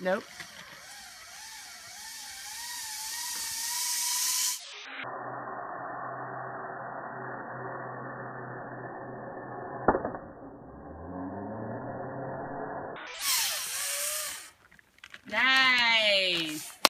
Nope. Nice.